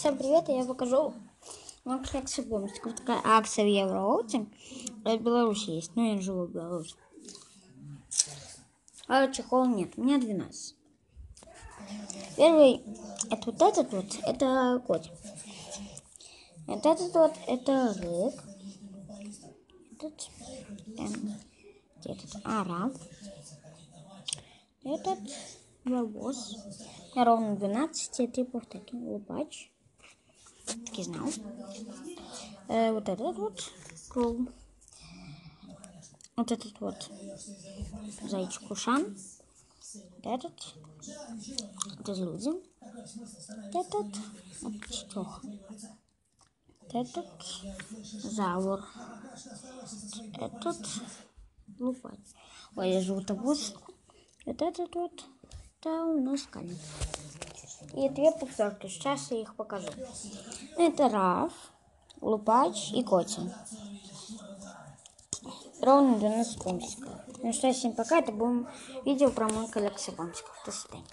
Всем привет, я покажу вам коллекцию бомбиков. Такая акция в Евроуте. В Беларуси есть, но я не живу в Беларуси. А чехол нет, у меня 12. Первый, это вот этот вот, это котик. Вот этот вот, это рык. Этот, эм, этот араб. Этот. Я ровно 12, и три повторки. Лупач. И знал. Э, вот этот вот крол. Вот этот вот зайчик Кушан. Вот этот. Это люди. Вот этот. Вот четёха. Вот этот завор. Этот лупач. Ой, я живу. Вот этот вот. Это у нас камень. И две повторки. Сейчас я их покажу. Это Раф, Лупач и Котин. Ровно 12 бомбиков. Ну что, всем пока. Это будем видео про мою коллекцию бомбиков. До свидания.